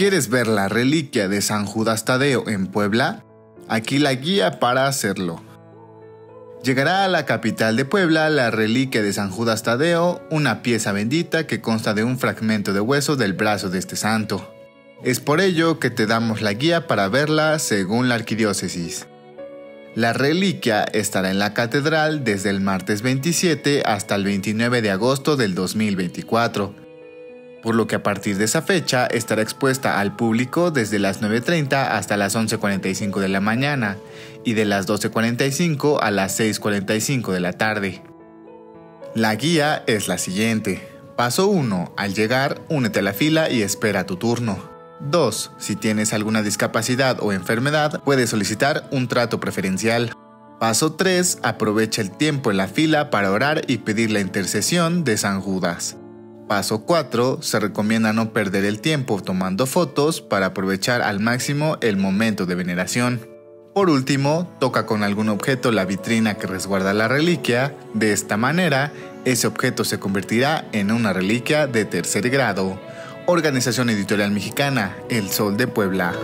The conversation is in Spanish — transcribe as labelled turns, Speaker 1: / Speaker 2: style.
Speaker 1: ¿Quieres ver la reliquia de San Judas Tadeo en Puebla? Aquí la guía para hacerlo. Llegará a la capital de Puebla la reliquia de San Judas Tadeo, una pieza bendita que consta de un fragmento de hueso del brazo de este santo. Es por ello que te damos la guía para verla según la arquidiócesis. La reliquia estará en la catedral desde el martes 27 hasta el 29 de agosto del 2024, por lo que a partir de esa fecha estará expuesta al público desde las 9.30 hasta las 11.45 de la mañana y de las 12.45 a las 6.45 de la tarde. La guía es la siguiente. Paso 1. Al llegar, únete a la fila y espera tu turno. 2. Si tienes alguna discapacidad o enfermedad, puedes solicitar un trato preferencial. Paso 3. Aprovecha el tiempo en la fila para orar y pedir la intercesión de San Judas. Paso 4. Se recomienda no perder el tiempo tomando fotos para aprovechar al máximo el momento de veneración. Por último, toca con algún objeto la vitrina que resguarda la reliquia. De esta manera, ese objeto se convertirá en una reliquia de tercer grado. Organización Editorial Mexicana, El Sol de Puebla.